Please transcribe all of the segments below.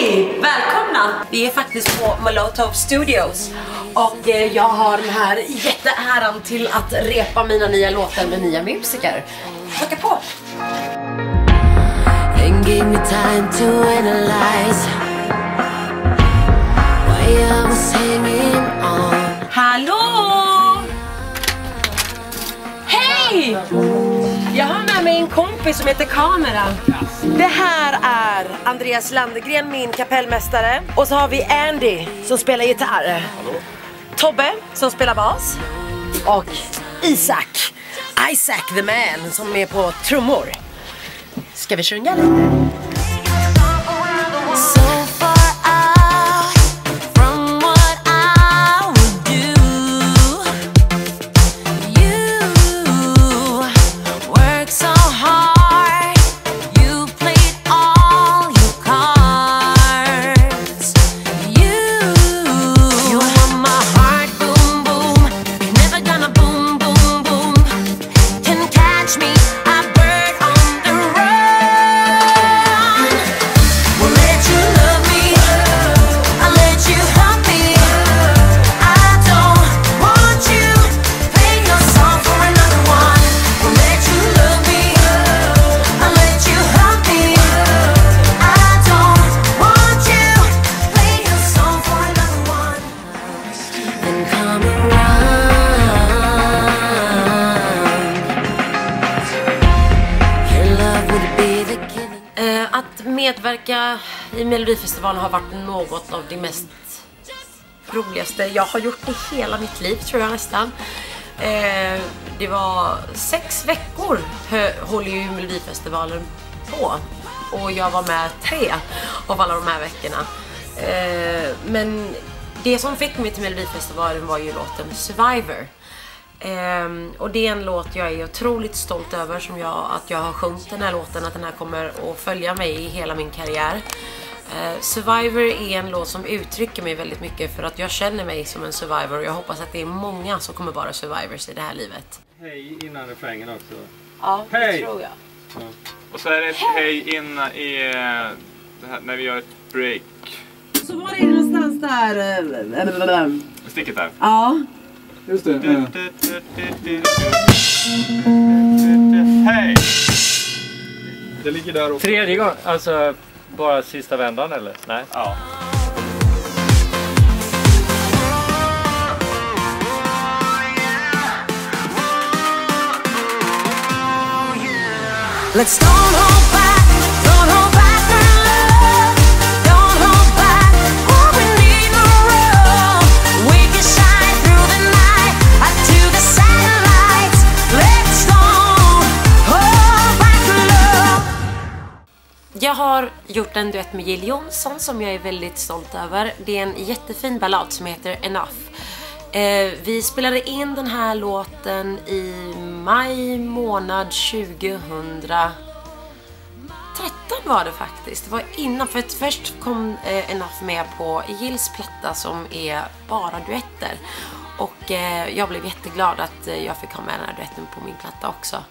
Hej! Välkomna! Vi är faktiskt på Molotov Studios och eh, jag har den här jätteäran till att repa mina nya låtar med nya musiker. Haka på! and give me time to analyze why I was hanging on. Hallå! Hej! Jag har med mig en kompis som heter Kamera. Det här är Andreas Landegren, min kapellmästare. Och så har vi Andy som spelar gitarr. Tobbe som spelar bas. Och Isak, Isaac the man som är på trummor. Ska vi sjunga lite? Att medverka i Melodifestivalen har varit något av det mest roligaste jag har gjort i hela mitt liv tror jag nästan. Eh, det var sex veckor håller ju Melodifestivalen på och jag var med tre av alla de här veckorna. Eh, men det som fick mig till Melodifestivalen var ju låten Survivor. Ehm, och det är en låt jag är otroligt stolt över som jag, att jag har sjungit den här låten, att den här kommer att följa mig i hela min karriär. Eh, survivor är en låt som uttrycker mig väldigt mycket för att jag känner mig som en survivor och jag hoppas att det är många som kommer vara survivors i det här livet. Hej innan refrängen också. Ja, Hej! tror jag. Och så är det ett hej innan i, eh, det här, när vi gör ett break. Så var är det någonstans där? eh, Sticket där. Ja. Just det. Du. Hej! Det ligger där också. Tredje gången, alltså bara sista vändan eller? Nej. Ja. Let's don't hold back, Jag har gjort en duett med Jill Johnson som jag är väldigt stolt över. Det är en jättefin ballad som heter Enough. Eh, vi spelade in den här låten i maj månad 2013 var det faktiskt. Det var innan, för att först kom eh, Enough med på Jills platta som är bara duetter. Och eh, jag blev jätteglad att eh, jag fick ha med den här duetten på min platta också.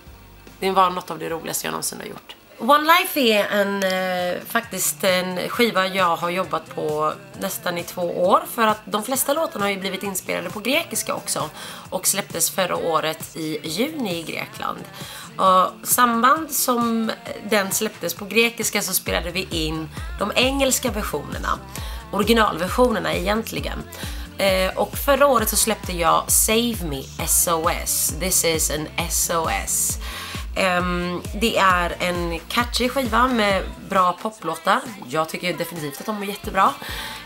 Det var något av det roligaste jag någonsin har gjort. One Life är en, eh, faktiskt en skiva jag har jobbat på nästan i två år för att de flesta låtarna har ju blivit inspelade på grekiska också och släpptes förra året i juni i Grekland. Och samband som den släpptes på grekiska så spelade vi in de engelska versionerna, originalversionerna egentligen. Eh, och förra året så släppte jag Save Me SOS, This is an SOS. Ehm, det är en catchy skiva med bra poplåtar. Jag tycker definitivt att de är jättebra.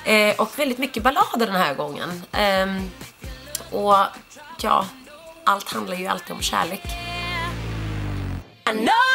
Eh, och väldigt mycket ballader den här gången. Ehm, och ja, allt handlar ju alltid om kärlek. I know